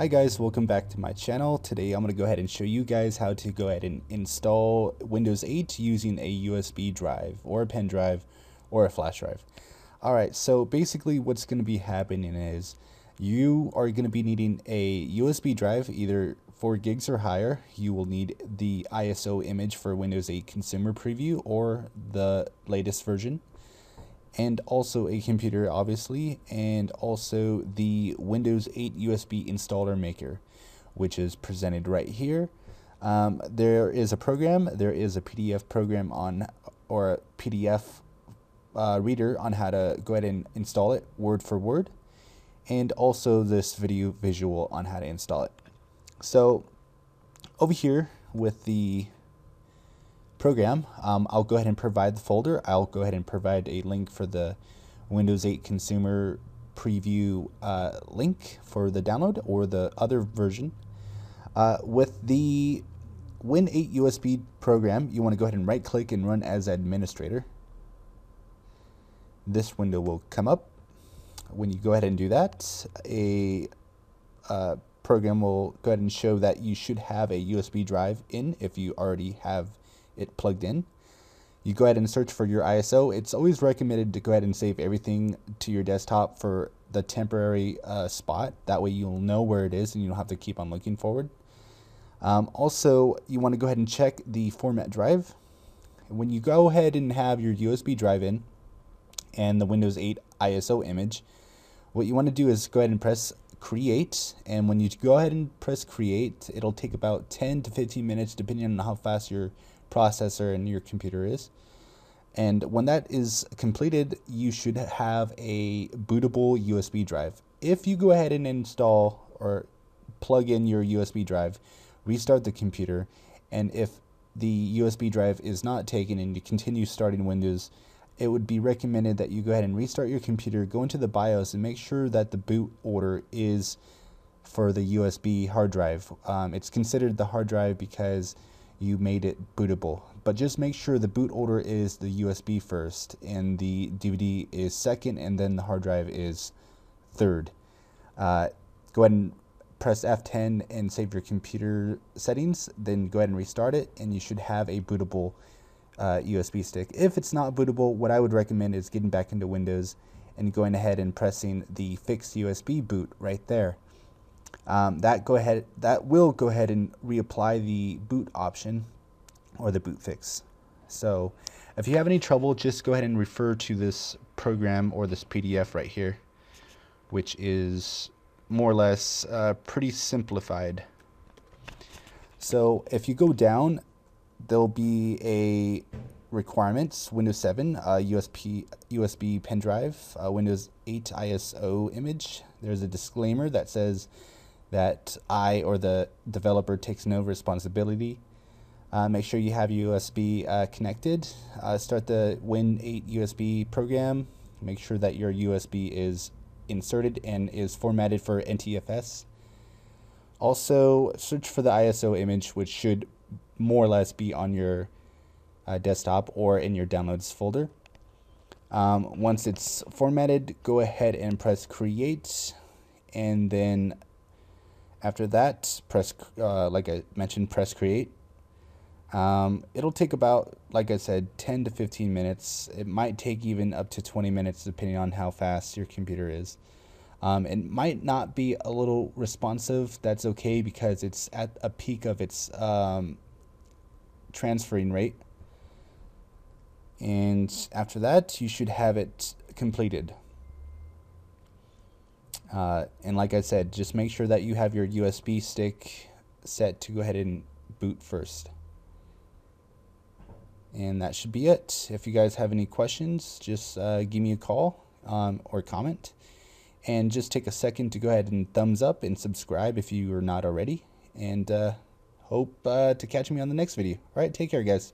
Hi guys, welcome back to my channel. Today I'm going to go ahead and show you guys how to go ahead and install Windows 8 using a USB drive or a pen drive or a flash drive. Alright, so basically what's going to be happening is you are going to be needing a USB drive, either 4 gigs or higher. You will need the ISO image for Windows 8 Consumer Preview or the latest version and also a computer obviously and also the Windows 8 USB installer maker which is presented right here. Um, there is a program there is a PDF program on or a PDF uh, reader on how to go ahead and install it word for word and also this video visual on how to install it. So over here with the program, um, I'll go ahead and provide the folder. I'll go ahead and provide a link for the Windows 8 Consumer Preview uh, link for the download or the other version. Uh, with the Win 8 USB program, you want to go ahead and right click and run as administrator. This window will come up. When you go ahead and do that, a uh, program will go ahead and show that you should have a USB drive in if you already have it plugged in. You go ahead and search for your ISO. It's always recommended to go ahead and save everything to your desktop for the temporary uh, spot. That way you'll know where it is and you don't have to keep on looking forward. Um, also, you want to go ahead and check the format drive. When you go ahead and have your USB drive in and the Windows 8 ISO image, what you want to do is go ahead and press create and when you go ahead and press create it'll take about 10 to 15 minutes depending on how fast your processor in your computer is. And when that is completed, you should have a bootable USB drive. If you go ahead and install or plug in your USB drive, restart the computer, and if the USB drive is not taken and you continue starting Windows, it would be recommended that you go ahead and restart your computer, go into the BIOS, and make sure that the boot order is for the USB hard drive. Um, it's considered the hard drive because you made it bootable. But just make sure the boot order is the USB first and the DVD is second and then the hard drive is third. Uh, go ahead and press F10 and save your computer settings. Then go ahead and restart it and you should have a bootable uh, USB stick. If it's not bootable, what I would recommend is getting back into Windows and going ahead and pressing the fixed USB boot right there um, that go ahead that will go ahead and reapply the boot option or the boot fix. So if you have any trouble, just go ahead and refer to this program or this PDF right here, which is more or less uh, pretty simplified. So if you go down, there'll be a requirements, Windows 7, uh, USB, USB pen drive, uh, Windows 8 ISO image. There's a disclaimer that says that I or the developer takes no responsibility. Uh, make sure you have USB uh, connected. Uh, start the Win8 USB program. Make sure that your USB is inserted and is formatted for NTFS. Also, search for the ISO image, which should more or less be on your uh, desktop or in your downloads folder. Um, once it's formatted, go ahead and press create and then after that, press, uh, like I mentioned, press create. Um, it'll take about, like I said, 10 to 15 minutes. It might take even up to 20 minutes depending on how fast your computer is. Um, it might not be a little responsive. That's okay because it's at a peak of its um, transferring rate. And after that, you should have it completed. Uh, and like I said, just make sure that you have your USB stick set to go ahead and boot first. And that should be it. If you guys have any questions, just uh, give me a call um, or comment. And just take a second to go ahead and thumbs up and subscribe if you are not already. And uh, hope uh, to catch me on the next video. All right, take care, guys.